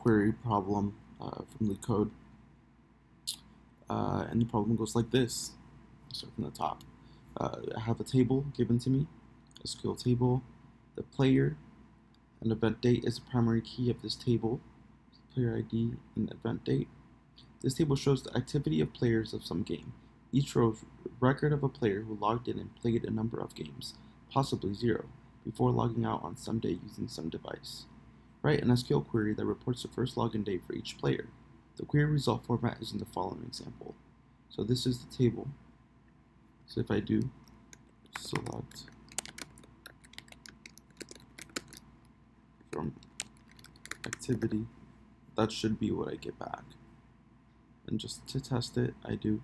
query problem uh, from LeetCode. Uh, and the problem goes like this. Start from the top. Uh, I have a table given to me, a SQL table. The player and event date is the primary key of this table. Player ID and event date. This table shows the activity of players of some game. Each row is record of a player who logged in and played a number of games, possibly zero, before logging out on some day using some device. Write an SQL query that reports the first login date for each player. The query result format is in the following example. So this is the table. So if I do select from activity, that should be what I get back. And just to test it, I do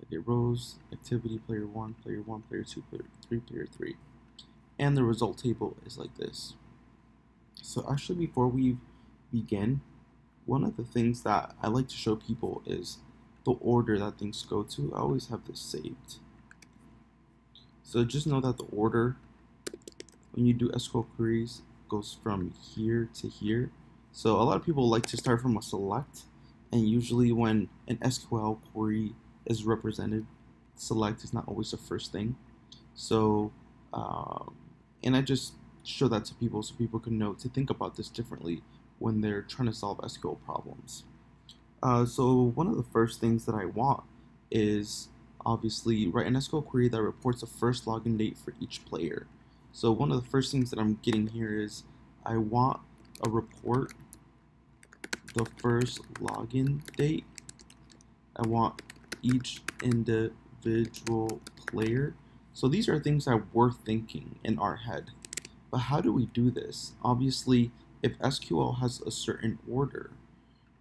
I get rows, activity, player 1, player 1, player 2, player 3, player 3. And the result table is like this. So actually before we begin, one of the things that I like to show people is the order that things go to. I always have this saved. So just know that the order when you do SQL queries goes from here to here. So a lot of people like to start from a select and usually when an SQL query is represented, select is not always the first thing. So, um, and I just show that to people so people can know to think about this differently when they're trying to solve SQL problems. Uh, so one of the first things that I want is obviously write an SQL query that reports the first login date for each player. So one of the first things that I'm getting here is I want a report the first login date. I want each individual player. So these are things that we're thinking in our head. But how do we do this? Obviously, if SQL has a certain order,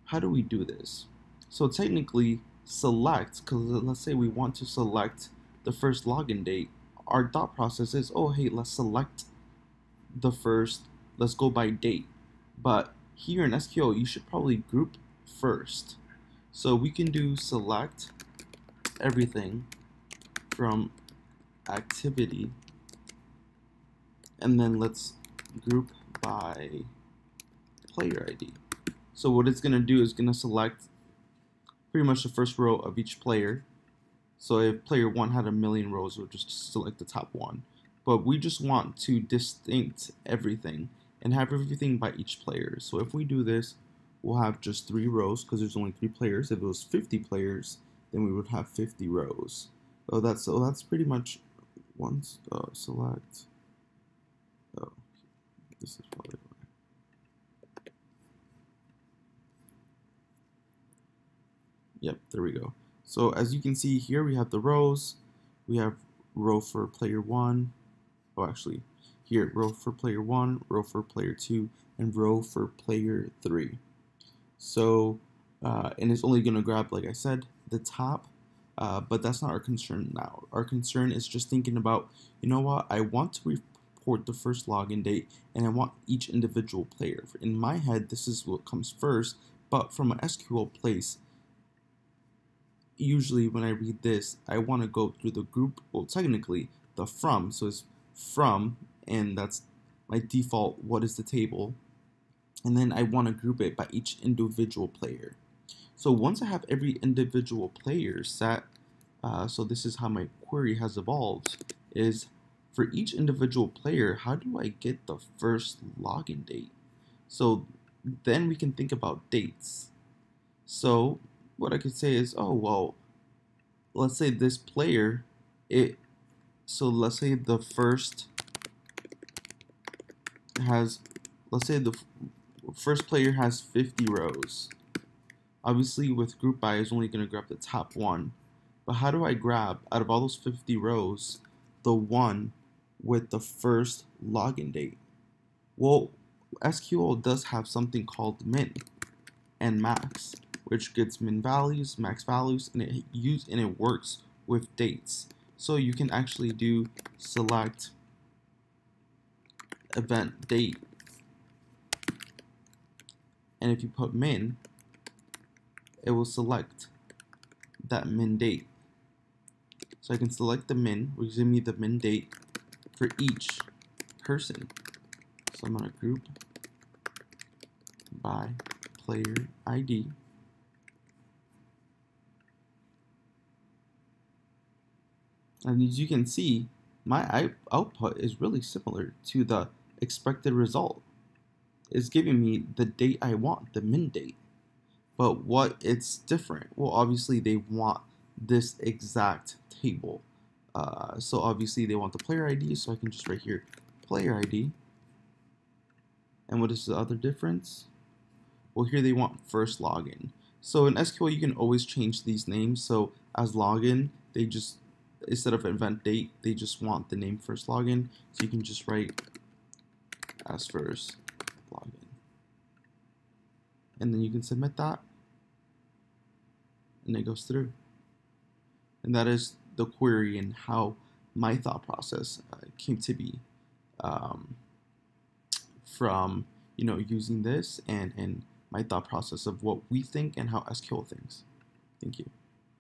how do we do this? So technically, select, because let's say we want to select the first login date, our thought process is, oh, hey, let's select the first, let's go by date. But here in SQL, you should probably group first. So we can do select everything from activity and then let's group by player ID. So what it's going to do is going to select pretty much the first row of each player. So if player 1 had a million rows, we'll just select the top one. But we just want to distinct everything and have everything by each player. So if we do this, we'll have just three rows because there's only three players. If it was 50 players, then we would have 50 rows. So that's so that's pretty much once uh, select. This is probably. Yep, there we go. So as you can see here, we have the rows. We have row for player one. Oh, actually, here row for player one, row for player two, and row for player three. So, uh, and it's only going to grab, like I said, the top, uh, but that's not our concern now. Our concern is just thinking about, you know what, I want to report the first login date and I want each individual player. In my head, this is what comes first, but from an SQL place, usually when I read this, I want to go through the group, well, technically, the from, so it's from, and that's my default, what is the table, and then I want to group it by each individual player. So once I have every individual player set, uh, so this is how my query has evolved, is for each individual player, how do I get the first login date? So then we can think about dates. So what I could say is, oh, well, let's say this player, it, so let's say the first has, let's say the first player has 50 rows. Obviously, with group by, is only going to grab the top one. But how do I grab, out of all those 50 rows, the one with the first login date? Well, SQL does have something called min and max, which gets min values, max values, and it use and it works with dates. So you can actually do select event date. And if you put min, it will select that min date. So I can select the min, which gives me the min date for each person. So I'm going to group by player ID. And as you can see, my output is really similar to the expected result. It's giving me the date I want, the min date. But what it's different, well, obviously they want this exact table. Uh, so obviously they want the player ID, so I can just write here player ID. And what is the other difference? Well, here they want first login. So in SQL, you can always change these names. So as login, they just, instead of event date, they just want the name first login. So you can just write as first login. And then you can submit that. And it goes through. And that is the query and how my thought process uh, came to be um, from you know using this and and my thought process of what we think and how SQL thinks. Thank you.